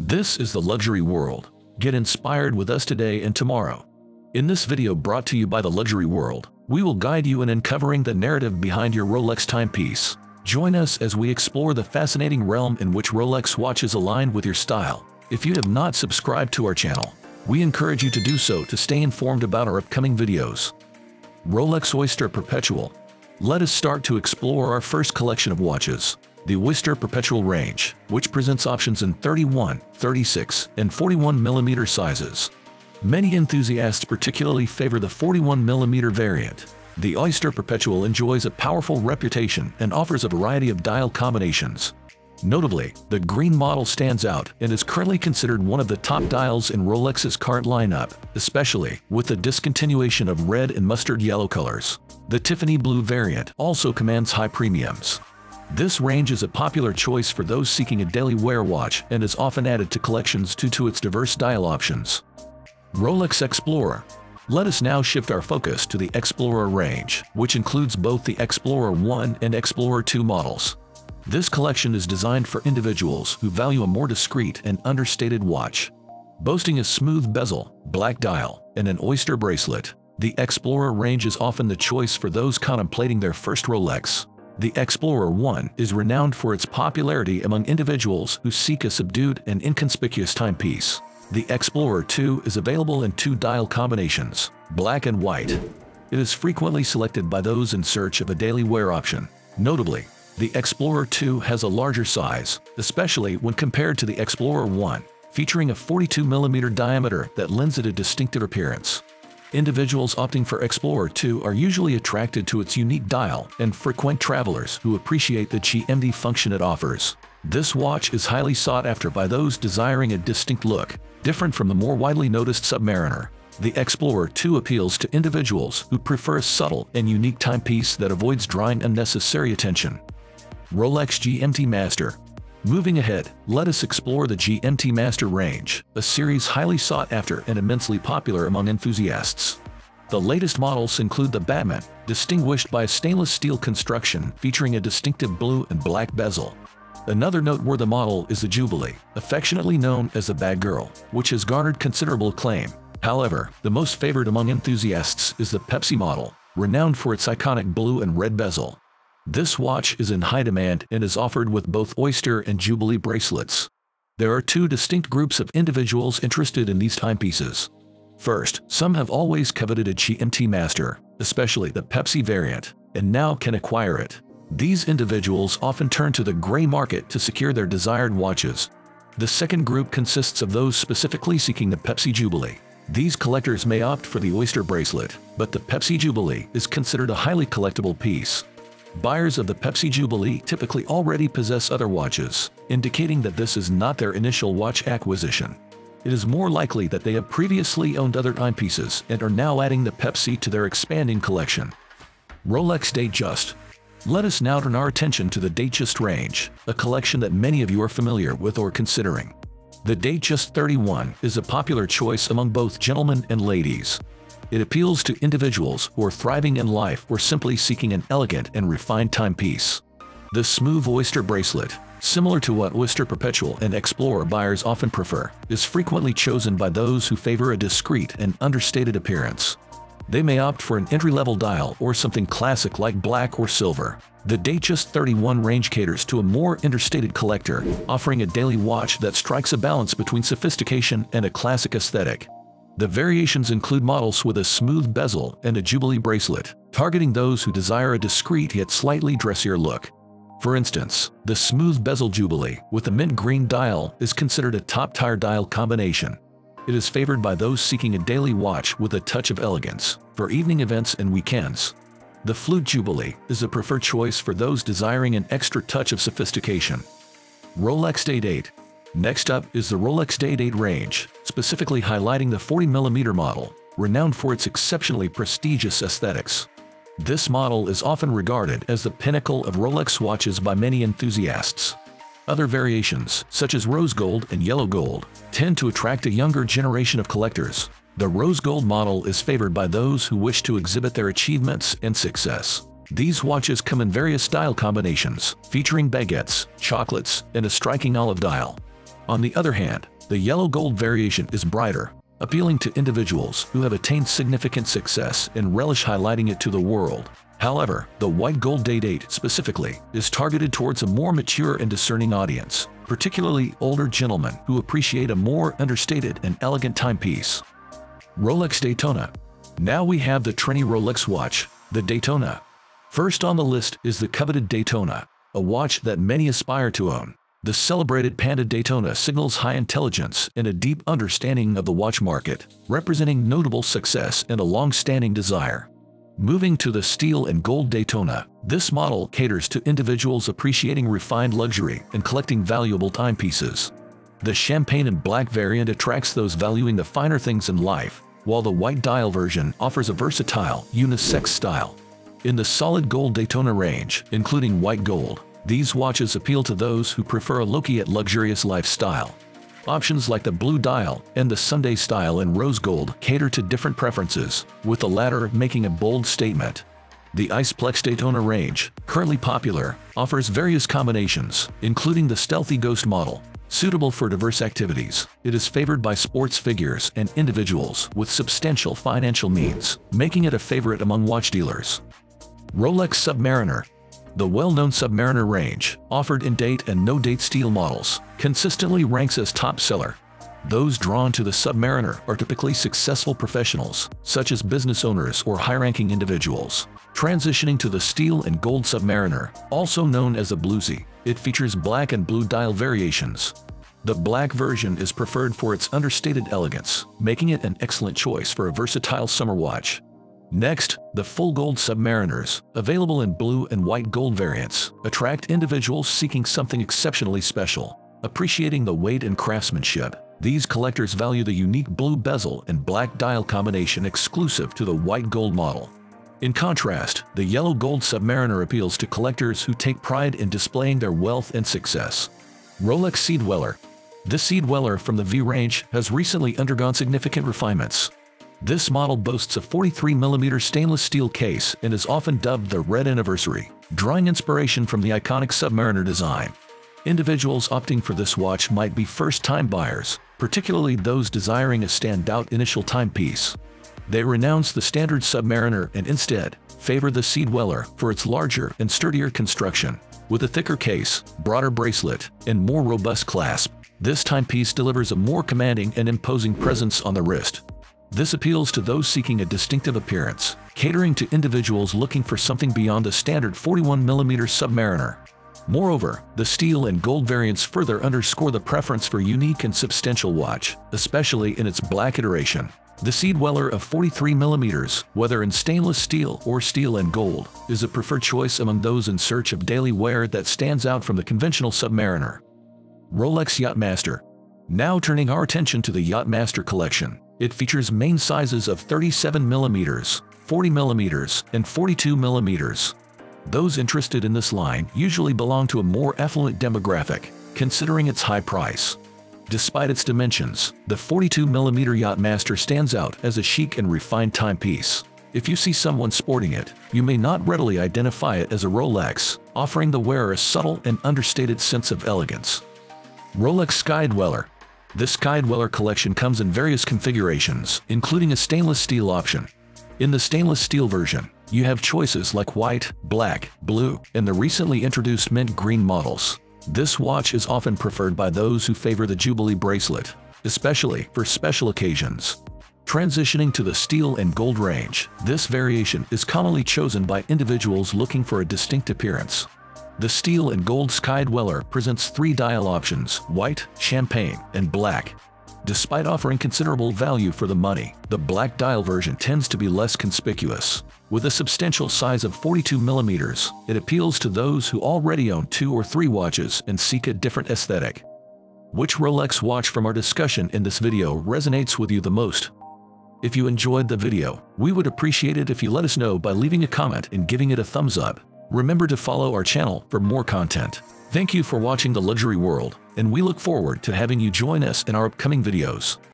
This is the luxury world. Get inspired with us today and tomorrow. In this video brought to you by the luxury world, we will guide you in uncovering the narrative behind your Rolex timepiece. Join us as we explore the fascinating realm in which Rolex watches align with your style. If you have not subscribed to our channel, we encourage you to do so to stay informed about our upcoming videos. Rolex Oyster Perpetual. Let us start to explore our first collection of watches, the Oyster Perpetual range, which presents options in 31, 36, and 41 mm sizes. Many enthusiasts particularly favor the 41 mm variant. The Oyster Perpetual enjoys a powerful reputation and offers a variety of dial combinations. Notably, the green model stands out and is currently considered one of the top dials in Rolex's current lineup, especially with the discontinuation of red and mustard yellow colors. The Tiffany blue variant also commands high premiums. This range is a popular choice for those seeking a daily wear watch and is often added to collections due to its diverse dial options. Rolex Explorer let us now shift our focus to the Explorer range, which includes both the Explorer 1 and Explorer 2 models. This collection is designed for individuals who value a more discreet and understated watch. Boasting a smooth bezel, black dial, and an oyster bracelet, the Explorer range is often the choice for those contemplating their first Rolex. The Explorer 1 is renowned for its popularity among individuals who seek a subdued and inconspicuous timepiece. The Explorer 2 is available in two dial combinations, black and white. It is frequently selected by those in search of a daily wear option. Notably, the Explorer 2 has a larger size, especially when compared to the Explorer 1, featuring a 42mm diameter that lends it a distinctive appearance. Individuals opting for Explorer 2 are usually attracted to its unique dial and frequent travelers who appreciate the GMT function it offers. This watch is highly sought after by those desiring a distinct look, different from the more widely noticed Submariner. The Explorer 2 appeals to individuals who prefer a subtle and unique timepiece that avoids drawing unnecessary attention. Rolex GMT Master Moving ahead, let us explore the GMT Master range, a series highly sought after and immensely popular among enthusiasts. The latest models include the Batman, distinguished by a stainless steel construction featuring a distinctive blue and black bezel, Another noteworthy model is the Jubilee, affectionately known as the Batgirl, which has garnered considerable acclaim. However, the most favored among enthusiasts is the Pepsi model, renowned for its iconic blue and red bezel. This watch is in high demand and is offered with both Oyster and Jubilee bracelets. There are two distinct groups of individuals interested in these timepieces. First, some have always coveted a GMT Master, especially the Pepsi variant, and now can acquire it. These individuals often turn to the gray market to secure their desired watches. The second group consists of those specifically seeking the Pepsi Jubilee. These collectors may opt for the Oyster bracelet, but the Pepsi Jubilee is considered a highly collectible piece. Buyers of the Pepsi Jubilee typically already possess other watches, indicating that this is not their initial watch acquisition. It is more likely that they have previously owned other timepieces and are now adding the Pepsi to their expanding collection. Rolex Datejust let us now turn our attention to the Datejust range, a collection that many of you are familiar with or considering. The Datejust 31 is a popular choice among both gentlemen and ladies. It appeals to individuals who are thriving in life or simply seeking an elegant and refined timepiece. The smooth oyster bracelet, similar to what Oyster Perpetual and Explorer buyers often prefer, is frequently chosen by those who favor a discreet and understated appearance. They may opt for an entry-level dial or something classic like black or silver. The Datejust 31 range caters to a more understated collector, offering a daily watch that strikes a balance between sophistication and a classic aesthetic. The variations include models with a smooth bezel and a Jubilee bracelet, targeting those who desire a discreet yet slightly dressier look. For instance, the smooth bezel Jubilee with a mint green dial is considered a top-tier dial combination. It is favored by those seeking a daily watch with a touch of elegance, for evening events and weekends. The Flute Jubilee is a preferred choice for those desiring an extra touch of sophistication. Rolex Day-Date Next up is the Rolex Day-Date range, specifically highlighting the 40mm model, renowned for its exceptionally prestigious aesthetics. This model is often regarded as the pinnacle of Rolex watches by many enthusiasts. Other variations, such as rose gold and yellow gold, tend to attract a younger generation of collectors. The rose gold model is favored by those who wish to exhibit their achievements and success. These watches come in various style combinations, featuring baguettes, chocolates, and a striking olive dial. On the other hand, the yellow gold variation is brighter, appealing to individuals who have attained significant success and relish highlighting it to the world. However, the white gold Day-Date specifically is targeted towards a more mature and discerning audience, particularly older gentlemen who appreciate a more understated and elegant timepiece. Rolex Daytona. Now we have the trendy Rolex watch, the Daytona. First on the list is the coveted Daytona, a watch that many aspire to own. The celebrated Panda Daytona signals high intelligence and a deep understanding of the watch market, representing notable success and a long-standing desire. Moving to the steel and gold Daytona, this model caters to individuals appreciating refined luxury and collecting valuable timepieces. The champagne and black variant attracts those valuing the finer things in life, while the white dial version offers a versatile, unisex style. In the solid gold Daytona range, including white gold, these watches appeal to those who prefer a low-key yet luxurious lifestyle. Options like the Blue Dial and the Sunday Style in Rose Gold cater to different preferences, with the latter making a bold statement. The Iceplex Daytona range, currently popular, offers various combinations, including the Stealthy Ghost model. Suitable for diverse activities, it is favored by sports figures and individuals with substantial financial means, making it a favorite among watch dealers. Rolex Submariner the well-known Submariner range, offered in date and no-date steel models, consistently ranks as top seller. Those drawn to the Submariner are typically successful professionals, such as business owners or high-ranking individuals. Transitioning to the steel and gold Submariner, also known as a bluesy, it features black and blue dial variations. The black version is preferred for its understated elegance, making it an excellent choice for a versatile summer watch. Next, the full gold Submariners, available in blue and white gold variants, attract individuals seeking something exceptionally special. Appreciating the weight and craftsmanship, these collectors value the unique blue bezel and black dial combination exclusive to the white gold model. In contrast, the yellow gold Submariner appeals to collectors who take pride in displaying their wealth and success. Rolex Sea Dweller This Sea Dweller from the V range has recently undergone significant refinements, this model boasts a 43mm stainless steel case and is often dubbed the Red Anniversary, drawing inspiration from the iconic Submariner design. Individuals opting for this watch might be first-time buyers, particularly those desiring a standout initial timepiece. They renounce the standard Submariner and instead favor the Sea Dweller for its larger and sturdier construction. With a thicker case, broader bracelet, and more robust clasp, this timepiece delivers a more commanding and imposing presence on the wrist, this appeals to those seeking a distinctive appearance, catering to individuals looking for something beyond the standard 41mm Submariner. Moreover, the steel and gold variants further underscore the preference for unique and substantial watch, especially in its black iteration. The Sea Dweller of 43mm, whether in stainless steel or steel and gold, is a preferred choice among those in search of daily wear that stands out from the conventional Submariner. Rolex Yachtmaster Now turning our attention to the Yachtmaster collection. It features main sizes of 37mm, 40mm, and 42mm. Those interested in this line usually belong to a more affluent demographic, considering its high price. Despite its dimensions, the 42mm Yachtmaster stands out as a chic and refined timepiece. If you see someone sporting it, you may not readily identify it as a Rolex, offering the wearer a subtle and understated sense of elegance. Rolex Sky Dweller this Skydweller collection comes in various configurations, including a stainless steel option. In the stainless steel version, you have choices like white, black, blue, and the recently introduced mint green models. This watch is often preferred by those who favor the Jubilee bracelet, especially for special occasions. Transitioning to the steel and gold range, this variation is commonly chosen by individuals looking for a distinct appearance. The steel and gold Sky Dweller presents three dial options, white, champagne, and black. Despite offering considerable value for the money, the black dial version tends to be less conspicuous. With a substantial size of 42 millimeters, it appeals to those who already own two or three watches and seek a different aesthetic. Which Rolex watch from our discussion in this video resonates with you the most? If you enjoyed the video, we would appreciate it if you let us know by leaving a comment and giving it a thumbs up. Remember to follow our channel for more content. Thank you for watching The Luxury World, and we look forward to having you join us in our upcoming videos.